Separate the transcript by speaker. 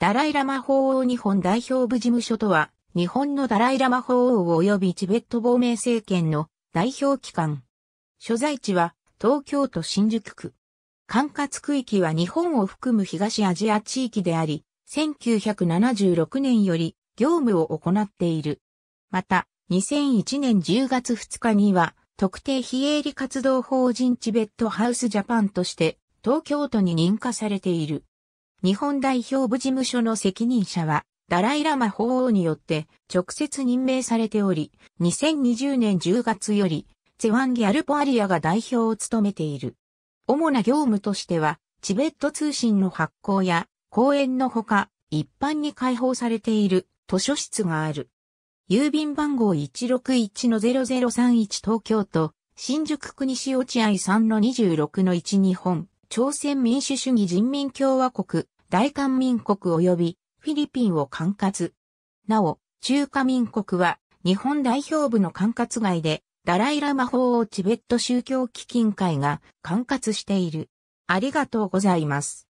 Speaker 1: ダライラマ法王日本代表部事務所とは、日本のダライラマ法王及びチベット亡命政権の代表機関。所在地は東京都新宿区。管轄区域は日本を含む東アジア地域であり、1976年より業務を行っている。また、2001年10月2日には、特定非営利活動法人チベットハウスジャパンとして東京都に認可されている。日本代表部事務所の責任者は、ダライラマ法王によって直接任命されており、2020年10月より、ゼワンギアルポアリアが代表を務めている。主な業務としては、チベット通信の発行や講演のほか、一般に開放されている図書室がある。郵便番号161-0031東京都、新宿区西落合3-26-1日本。朝鮮民主主義人民共和国、大韓民国及びフィリピンを管轄。なお、中華民国は日本代表部の管轄外で、ダライラ魔法をチベット宗教基金会が管轄している。ありがとうございます。